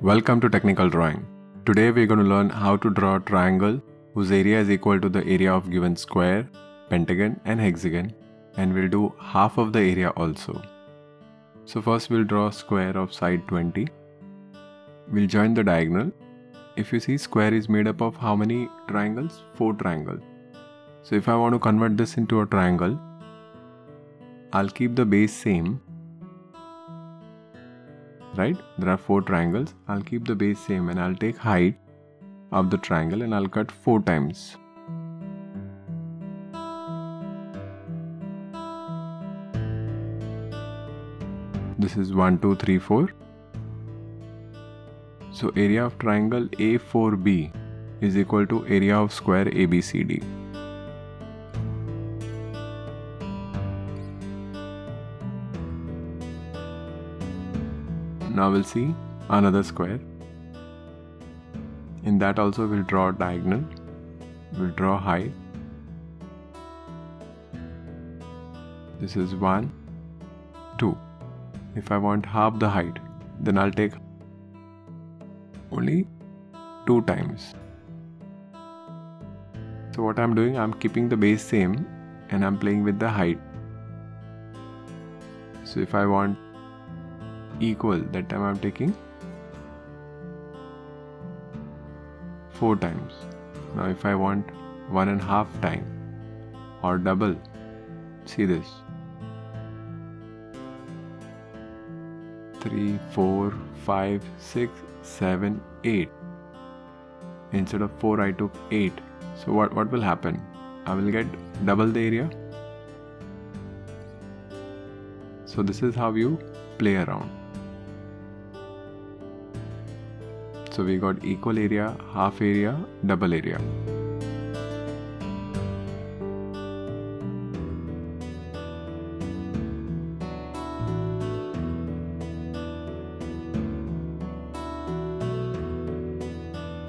Welcome to Technical Drawing. Today we're going to learn how to draw a triangle whose area is equal to the area of given square, pentagon and hexagon and we'll do half of the area also. So first we'll draw a square of side 20. We'll join the diagonal. If you see square is made up of how many triangles? 4 triangles. So if I want to convert this into a triangle, I'll keep the base same right? There are four triangles. I'll keep the base same and I'll take height of the triangle and I'll cut four times. This is 1 2 3 4 so area of triangle A4B is equal to area of square ABCD Now we'll see another square. In that also we'll draw diagonal. We'll draw height. This is 1, 2. If I want half the height, then I'll take only 2 times. So what I'm doing, I'm keeping the base same and I'm playing with the height. So if I want equal that time I'm taking 4 times. Now if I want one and half time or double see this. 3 4 5 6 7 8 instead of 4 I took 8 so what what will happen? I will get double the area. So this is how you play around So we got equal area, half area, double area.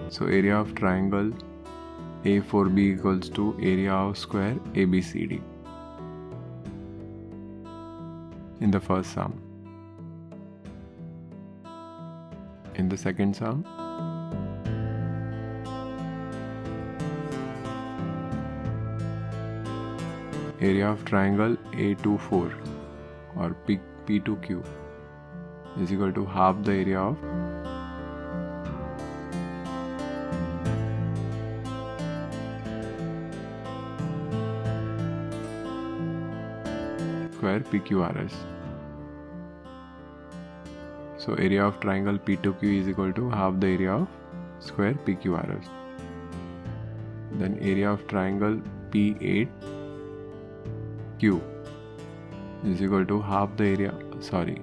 So area of triangle A4B equals to area of square ABCD in the first sum. In the second sum. Area of triangle A24 or P, P2Q is equal to half the area of square PQRS. So area of triangle P2Q is equal to half the area of square PQRS. Then area of triangle P8Q is equal to half the area, sorry,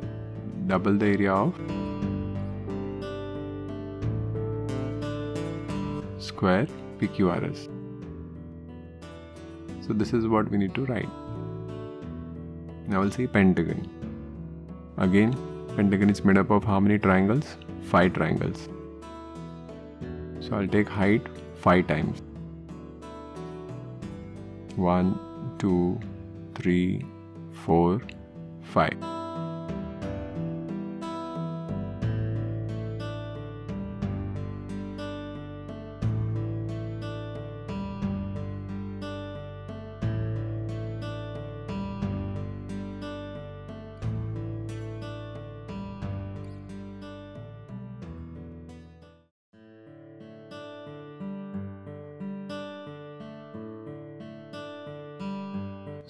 double the area of square PQRS. So this is what we need to write. Now we'll see pentagon. Again, Pentagon is made up of how many triangles? 5 triangles. So I'll take height 5 times. 1, 2, 3, 4, 5.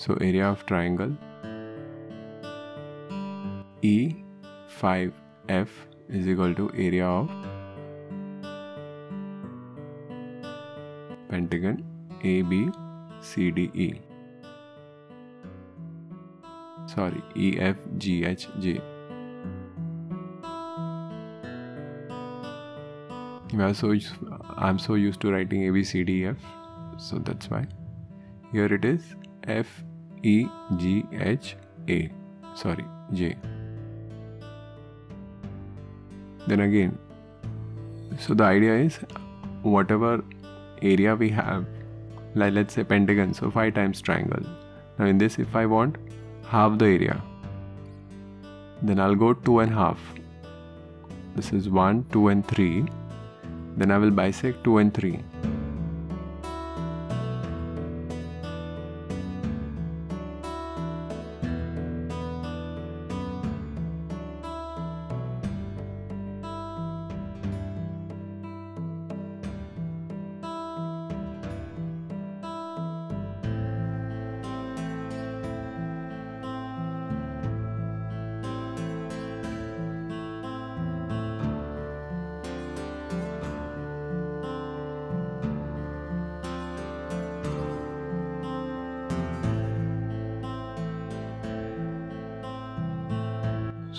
So area of triangle E5F is equal to area of pentagon ABCDE. Sorry, EFGHG. I'm so, I'm so used to writing ABCDF, so that's why. Here it is F E G H A. Sorry, J. Then again, so the idea is whatever area we have, like let's say pentagon, so 5 times triangle. Now in this if I want half the area then I'll go 2 and half. This is 1, 2 and 3. Then I will bisect 2 and 3.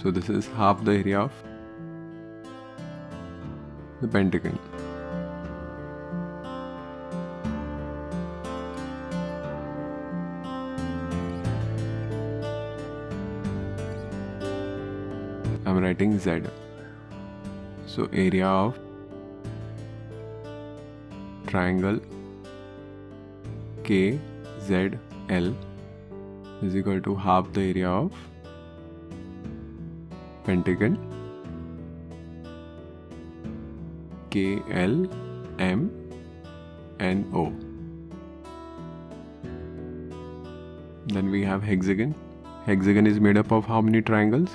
So this is half the area of the pentagon. I'm writing Z. So area of triangle KZL is equal to half the area of pentagon K L M N O. Then we have hexagon. Hexagon is made up of how many triangles?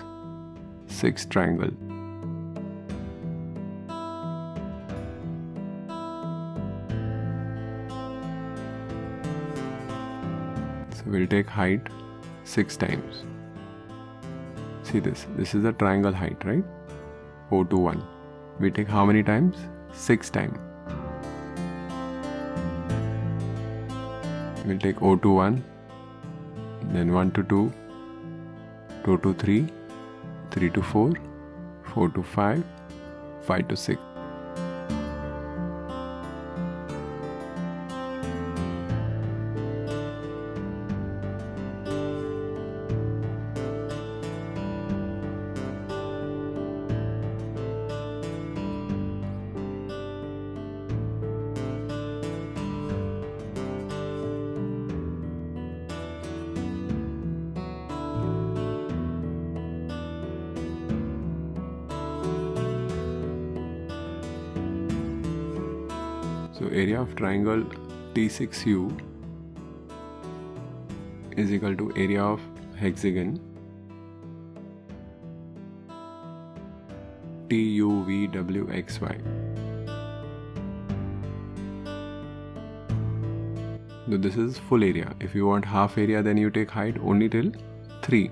Six triangles. So we'll take height six times see this. This is the triangle height right? 0 to 1 we take how many times? 6 times. We'll take O to 1 then 1 to 2 2 to 3 3 to 4 4 to 5 5 to 6 So area of triangle T6U is equal to area of hexagon TUVWXY. So this is full area. If you want half area then you take height only till 3.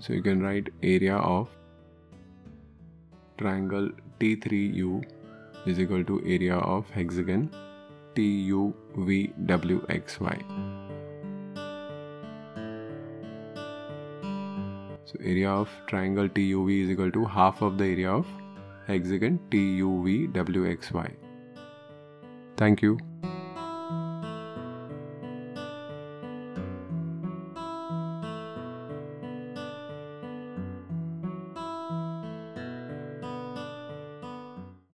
So you can write area of triangle T3U is equal to area of hexagon TUVWXY. So area of triangle TUV is equal to half of the area of hexagon TUVWXY. Thank you.